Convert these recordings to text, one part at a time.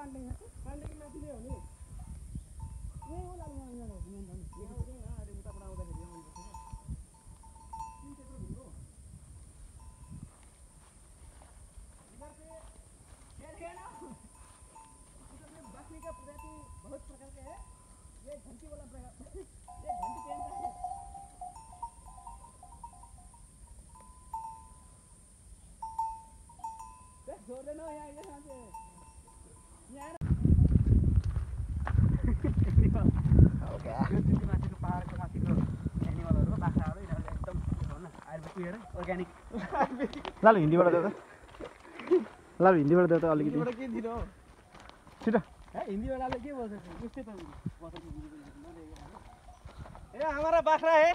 पाण्डे पाण्डे की हो नि यही होला अरे उताबाट आउँदाखेरि। तिन क्षेत्र। इधर इधर में बकरी का प्रजाति बहुत प्रकार के है ये घंटी वाला ये घंटी पहनता है छोड़ देना यहाँ यहाँ से लाल हिन्दीबाट देऊ त लालु हिन्दीबाट देऊ त अलिकति छिटो हिन्दीबाट के बोल्छ बाख्रा है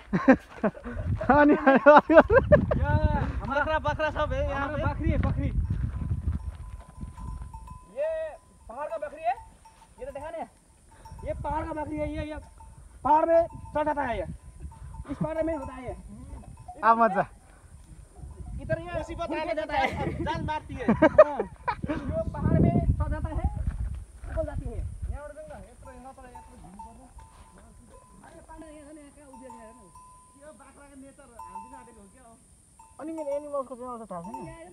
बाख्रा बाख्रा बाख्री बाख्री है ये ये। पहाड़ में चढ़ जाता है ये। इस पहाड़ में होता है ये। आ मजा इधर ये। मुसीबत आने जाता है। जान मारती है। जो पहाड़ में चढ़ जाता है निकल जाती है। यहाँ यहाँ पर अरे यहाँ नि। यो बाख्राको नेचर आँटेको हो क्या अनि मेरो एनिमल्सको चाहिँ अवस्था थाहा छैन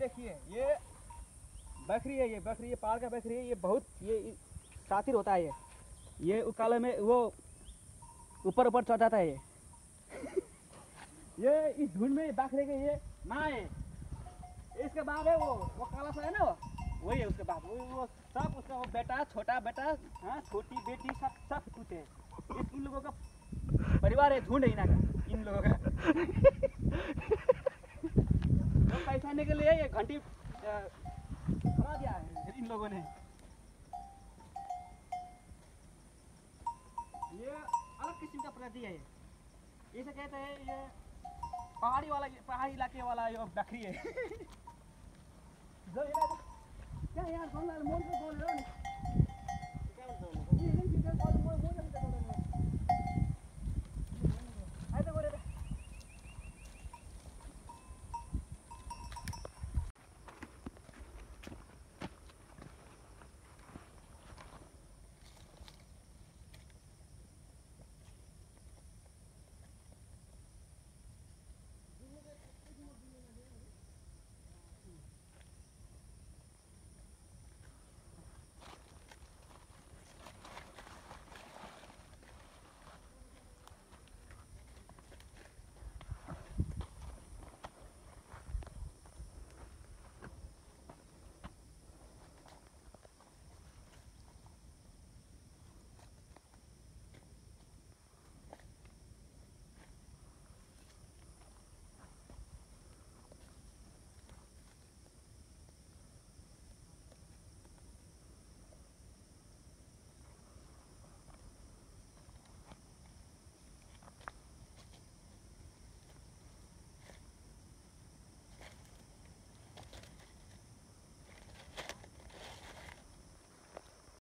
देखिए, ये बकरी है, ये बकरी, ये पहाड़ का बकरी है, ये बहुत, ये सातिर होता है ये। ये उकाले में वो ऊपर ऊपर चढ़ जाता है ये। ये इस झुंड में बकरे के ये माँ है। इसके बाद है वो वो काला सा है ना वो? वही है उसके बाद वो वो सब उसका वो बेटा, छोटा बेटा हाँ छोटी बेटी, सब सब कुछ है। इन लोगों का परिवार है, झुंड है का इन लोगों का। पहचानने के लिए ये घंटी अ, दिया है इन लोगों ने। ये अलग किस्म का प्रजाति है इसे कहते हैं ये पहाड़ी वाला पहाड़ी इलाके वाला ये बकरी है। जो यार क्या यार कौन मोल हो